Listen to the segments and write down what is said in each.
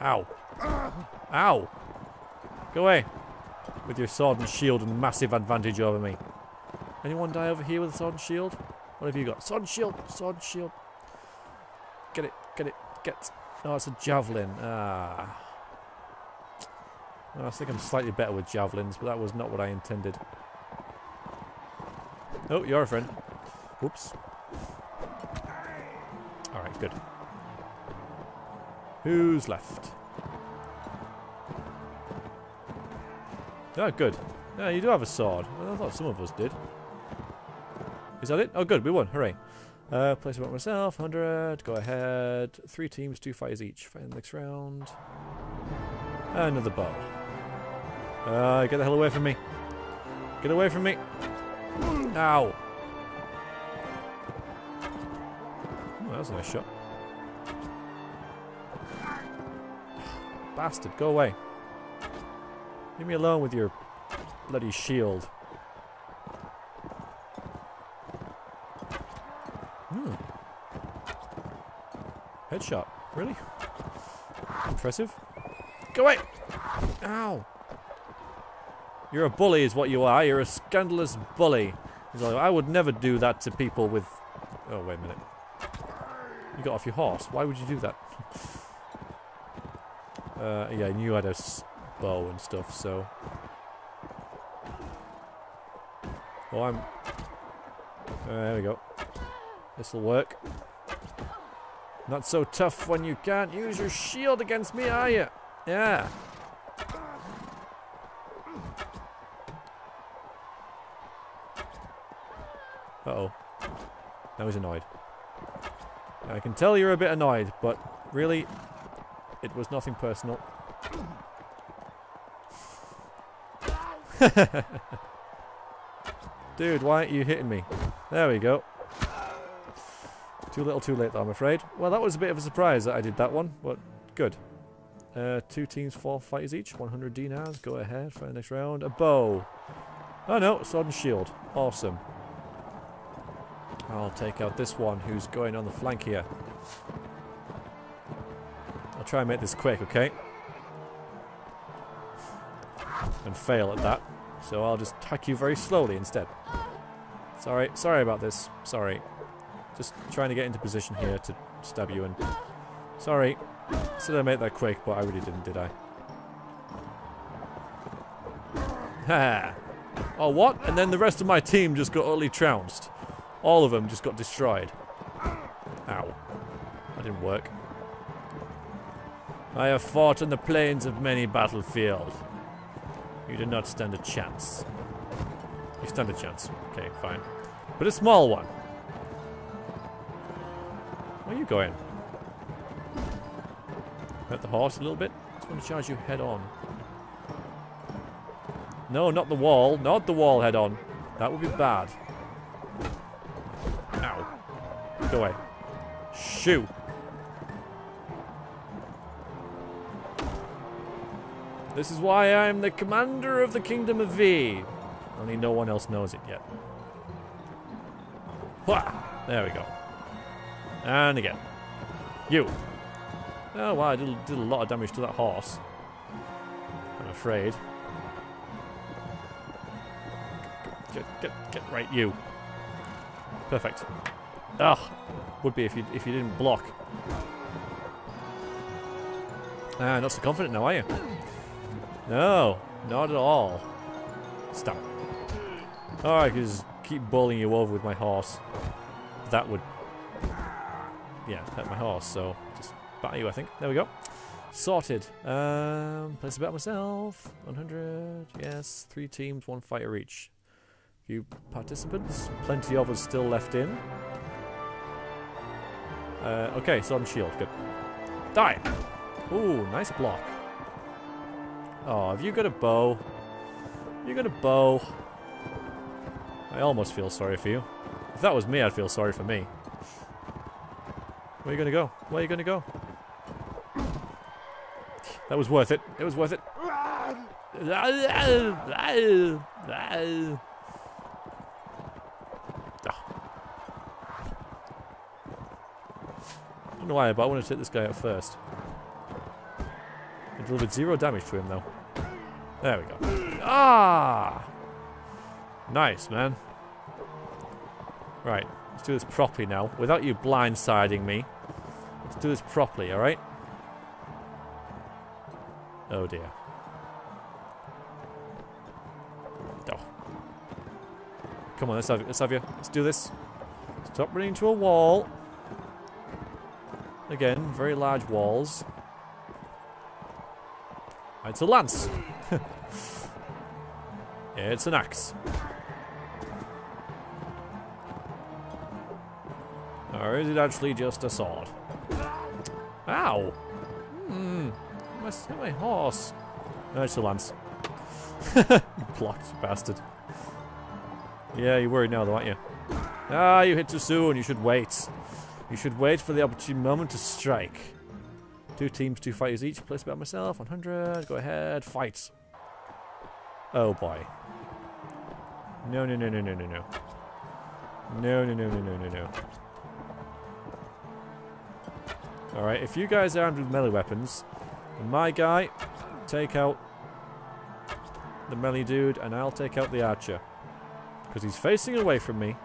Ow. Ow. Go away. With your sword and shield and massive advantage over me. Anyone die over here with a sword and shield? What have you got? Sword and shield. Sword and shield. Get it. Get it. Get. No, it's a javelin. Ah. I think I'm slightly better with javelins, but that was not what I intended. Oh, you're a friend. Whoops. Alright, good. Who's left? Oh, good. Yeah, you do have a sword. I thought some of us did. Is that it? Oh, good. We won. Hooray. Uh, place about myself. 100. Go ahead. Three teams, two fighters each. Fight in the next round. Another bow. Uh, get the hell away from me. Get away from me. Ow. Oh, that was a nice shot. Bastard, go away. Leave me alone with your bloody shield. Hmm. Headshot. Really? Impressive. Go away! Ow! You're a bully is what you are. You're a scandalous bully. He's like, I would never do that to people with... Oh, wait a minute. You got off your horse. Why would you do that? uh, yeah, I knew I had a bow and stuff, so... Oh, I'm... Uh, there we go. This'll work. Not so tough when you can't use your shield against me, are you? Yeah. Uh-oh. Now he's annoyed. I can tell you're a bit annoyed, but really, it was nothing personal. Dude, why aren't you hitting me? There we go. Too little too late though, I'm afraid. Well, that was a bit of a surprise that I did that one, but good. Uh, two teams, four fighters each, 100 dinars. Go ahead for the next round. A bow. Oh no, sword and shield. Awesome. I'll take out this one who's going on the flank here. I'll try and make this quick, okay? And fail at that. So I'll just attack you very slowly instead. Sorry, sorry about this. Sorry. Just trying to get into position here to stab you and... Sorry. Said I made that quick, but I really didn't, did I? Ha! oh, what? And then the rest of my team just got utterly trounced. All of them just got destroyed. Ow. That didn't work. I have fought on the plains of many battlefields. You did not stand a chance. You stand a chance. Okay, fine. But a small one. Where are you going? Hurt the horse a little bit? Just want to charge you head on. No, not the wall. Not the wall head on. That would be bad. Ow. Go away. Shoo. This is why I'm the commander of the Kingdom of V. Only no one else knows it yet. There we go. And again. You. Oh wow, I did, did a lot of damage to that horse. I'm afraid. Get, get, get right, you. Perfect. Ah, would be if you if you didn't block. Ah, not so confident now, are you? No, not at all. Stop. Oh, I could just keep bullying you over with my horse. That would, yeah, hurt my horse. So just batter you, I think. There we go. Sorted. Um, place a bet myself. 100. Yes. Three teams, one fighter each. Few participants. Plenty of us still left in. Uh, okay, sword and shield. Good. Die. Ooh, nice block. Oh, have you got a bow? You got a bow? I almost feel sorry for you. If that was me, I'd feel sorry for me. Where are you gonna go? Where are you gonna go? That was worth it. It was worth it. I don't know why, but I want to take this guy out first. Delivered zero damage to him, though. There we go. Ah! Nice, man. Right, let's do this properly now, without you blindsiding me. Let's do this properly, alright? Oh dear. Oh. Come on, let's have, let's have you. Let's do this. Stop running into a wall. Again, very large walls. It's a lance. it's an axe. Or is it actually just a sword? Ow! Hmm. My, my horse. No, it's a lance. Blocked, bastard. Yeah, you're worried now though, aren't you? Ah, you hit too soon. You should wait. You should wait for the opportune moment to strike. Two teams, two fighters each. Place about myself. 100. Go ahead. Fight. Oh boy. No, no, no, no, no, no, no. No, no, no, no, no, no, no. Alright, if you guys are armed with melee weapons, my guy, take out the melee dude, and I'll take out the archer. Because he's facing away from me.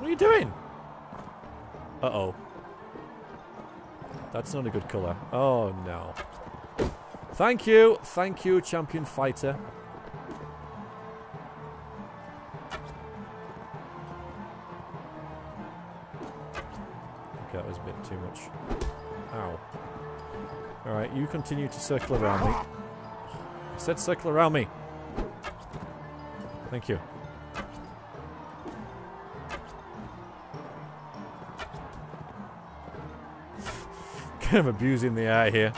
What are you doing? Uh-oh. That's not a good colour. Oh, no. Thank you. Thank you, champion fighter. Okay, that was a bit too much. Ow. Alright, you continue to circle around me. I said circle around me. Thank you. Kind of abusing the eye here.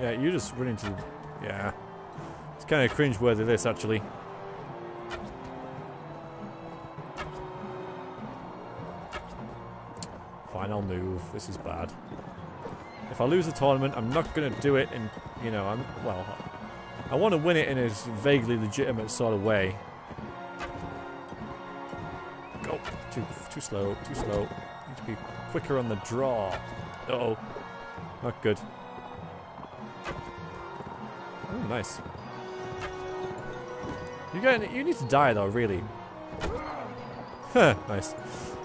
Yeah, you just run into... Yeah. It's kind of cringe-worthy, this, actually. Final move. This is bad. If I lose the tournament, I'm not going to do it in, you know, I'm, well, I want to win it in a vaguely legitimate sort of way. Go. Too, too slow, too slow. Be quicker on the draw. Uh oh Not good. Oh, nice. You get, you need to die though, really. Huh, nice.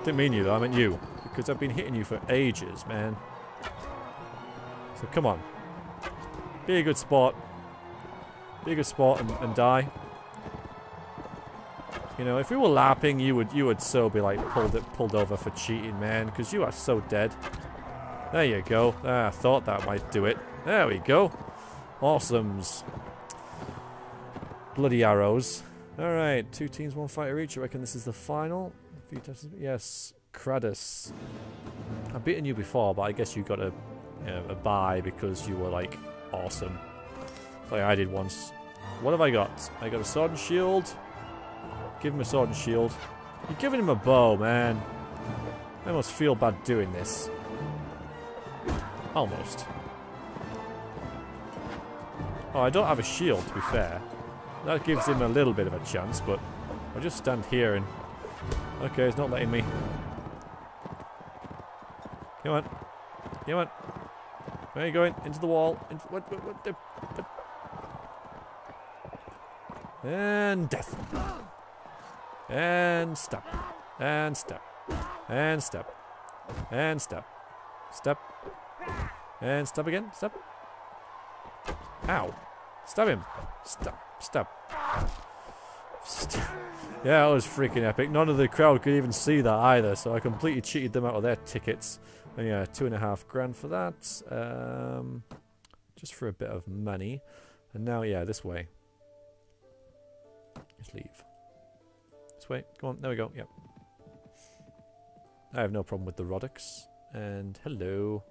Didn't mean you though, I meant you. Because I've been hitting you for ages, man. So come on. Be a good sport. Be a good sport and, and die. You know, if we were lapping, you would you would so be like pulled it pulled over for cheating, man, because you are so dead. There you go. Ah, I thought that might do it. There we go. Awesomes. Bloody arrows. Alright, two teams, one fighter each. I reckon this is the final. Yes, Kratos. I've beaten you before, but I guess you got a, you know, a buy because you were like awesome. Like I did once. What have I got? I got a sword and shield. Give him a sword and shield. You're giving him a bow, man. I almost feel bad doing this. Almost. Oh, I don't have a shield, to be fair. That gives him a little bit of a chance, but I'll just stand here and... Okay, he's not letting me. Come on. Come on. Where are you going? Into the wall. Into, what, what, what, what? And death. And step. And step. And step. And step. Step. And step again. Step. Ow. Stab him. Step. Step. Step. Yeah, that was freaking epic. None of the crowd could even see that either, so I completely cheated them out of their tickets. And yeah, two and a half grand for that. Um, just for a bit of money. And now, yeah, this way. Just leave. This way. Come on. There we go. Yep. I have no problem with the Rhodoks. And hello.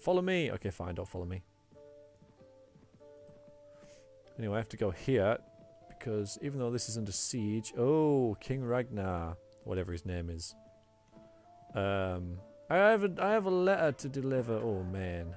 Follow me. Okay, fine. Don't follow me. Anyway, I have to go here because even though this is under siege... Oh, King Ragnar. Whatever his name is. Um, I have a, I have a letter to deliver. Oh, man.